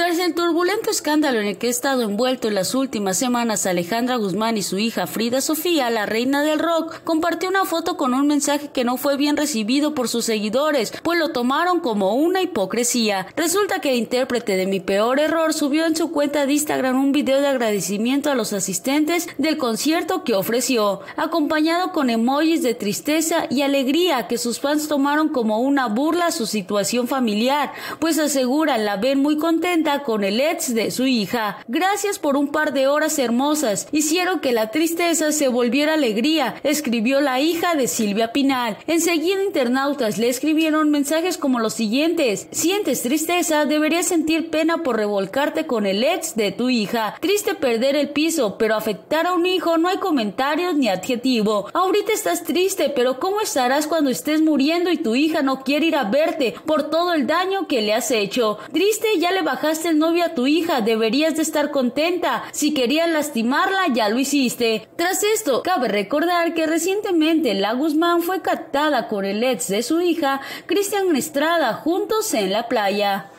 Tras el turbulento escándalo en el que ha estado envuelto en las últimas semanas Alejandra Guzmán y su hija Frida Sofía, la reina del rock, compartió una foto con un mensaje que no fue bien recibido por sus seguidores, pues lo tomaron como una hipocresía. Resulta que el intérprete de Mi Peor Error subió en su cuenta de Instagram un video de agradecimiento a los asistentes del concierto que ofreció, acompañado con emojis de tristeza y alegría que sus fans tomaron como una burla a su situación familiar, pues aseguran la ven muy contenta con el ex de su hija. Gracias por un par de horas hermosas. Hicieron que la tristeza se volviera alegría, escribió la hija de Silvia Pinal. Enseguida internautas le escribieron mensajes como los siguientes. Sientes tristeza, deberías sentir pena por revolcarte con el ex de tu hija. Triste perder el piso, pero afectar a un hijo no hay comentarios ni adjetivo. Ahorita estás triste, pero ¿cómo estarás cuando estés muriendo y tu hija no quiere ir a verte por todo el daño que le has hecho? Triste, ya le bajaste el novio a tu hija, deberías de estar contenta. Si querías lastimarla, ya lo hiciste. Tras esto, cabe recordar que recientemente la Guzmán fue captada con el ex de su hija, Cristian Estrada, juntos en la playa.